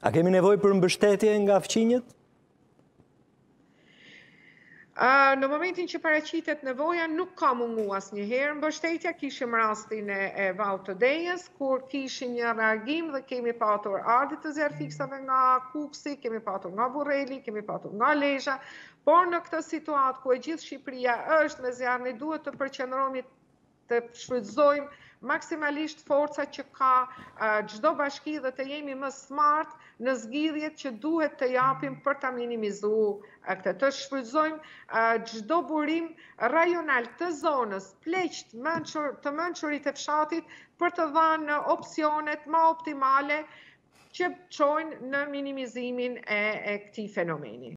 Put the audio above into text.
A kemi nevojë për mbështetje nga fqinjët? Në momentin që paraqitet nevoja, nuk ka mungu asnjëherë mbështetja, kishim rastin e Malit të Dejës, kur kishim një reagim dhe kemi patur ardhje të zjarrfikësave nga Kukësi, kemi patur nga Burreli, kemi patur nga Lezha, por në këtë situatë ku e gjithë Shqipëria është me zjarr, ne duhet të përqendrohemi të shfrytëzojmë maksimalisht forcat që ka çdo bashki dhe të jemi më smart në zgjidhjet që duhet të japim për ta minimizu këtë. Të shfrytëzojmë çdo burim rajonal të zonës, pleqtë, të mençurit e fshatit për të dhanë opsionet më optimale që çojnë në minimizimin e, e këtij fenomeni.